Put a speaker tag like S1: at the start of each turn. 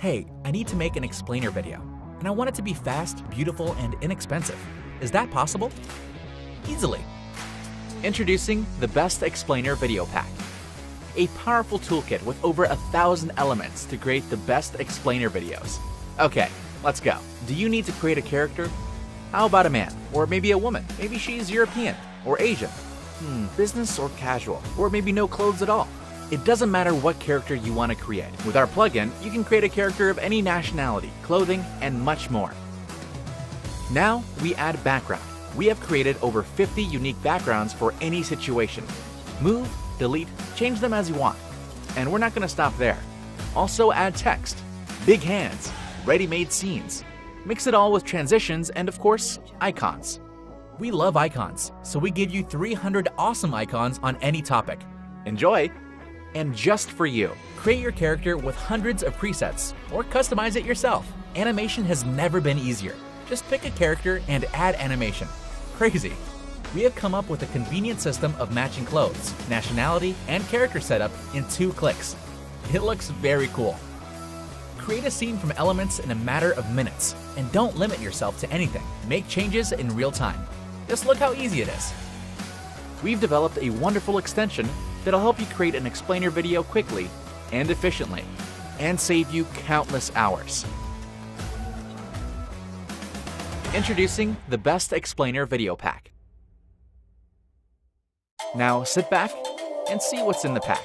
S1: Hey, I need to make an explainer video, and I want it to be fast, beautiful, and inexpensive. Is that possible? Easily. Introducing the Best Explainer Video Pack. A powerful toolkit with over a thousand elements to create the best explainer videos. Okay, let's go. Do you need to create a character? How about a man? Or maybe a woman? Maybe she's European or Asian. Hmm, business or casual? Or maybe no clothes at all? It doesn't matter what character you want to create. With our plugin, you can create a character of any nationality, clothing, and much more. Now, we add background. We have created over 50 unique backgrounds for any situation. Move, delete, change them as you want. And we're not going to stop there. Also add text, big hands, ready-made scenes. Mix it all with transitions and of course, icons. We love icons, so we give you 300 awesome icons on any topic. Enjoy! And just for you, create your character with hundreds of presets or customize it yourself. Animation has never been easier. Just pick a character and add animation. Crazy. We have come up with a convenient system of matching clothes, nationality, and character setup in two clicks. It looks very cool. Create a scene from elements in a matter of minutes, and don't limit yourself to anything. Make changes in real time. Just look how easy it is. We've developed a wonderful extension that'll help you create an explainer video quickly and efficiently, and save you countless hours. Introducing the Best Explainer Video Pack. Now sit back and see what's in the pack.